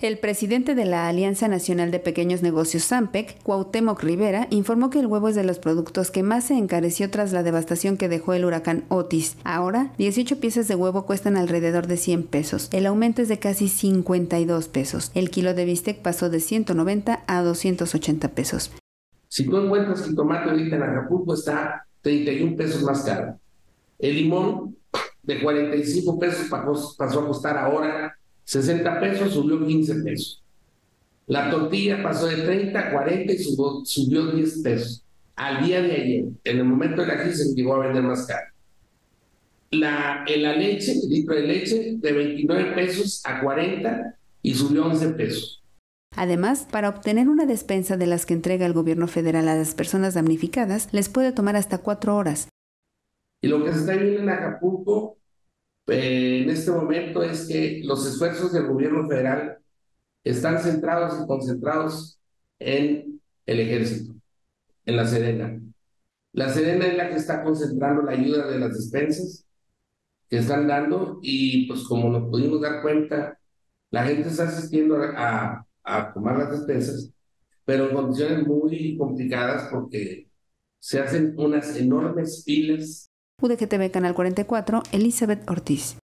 El presidente de la Alianza Nacional de Pequeños Negocios SAMPEC, Cuauhtémoc Rivera, informó que el huevo es de los productos que más se encareció tras la devastación que dejó el huracán Otis. Ahora, 18 piezas de huevo cuestan alrededor de 100 pesos. El aumento es de casi 52 pesos. El kilo de bistec pasó de 190 a 280 pesos. Si tú encuentras el tomate ahorita en Acapulco está 31 pesos más caro. El limón de 45 pesos pasó a costar ahora 60 pesos, subió 15 pesos. La tortilla pasó de 30 a 40 y subió, 10 pesos. Al día de ayer, en el momento de la crisis, llegó a vender más caro. La, en la leche, el litro de leche, de 29 pesos a 40 y subió 11 pesos. Además, para obtener una despensa de las que entrega el gobierno federal a las personas damnificadas, les puede tomar hasta cuatro horas. Y lo que se está viendo en Acapulco eh, en este momento es que los esfuerzos del gobierno federal están centrados y concentrados en el ejército, en la Serena. La Serena es la que está concentrando la ayuda de las despensas que están dando y pues como nos pudimos dar cuenta, la gente está asistiendo a, a tomar las despensas, pero en condiciones muy complicadas porque se hacen unas enormes filas UDGTV Canal 44, Elizabeth Ortiz.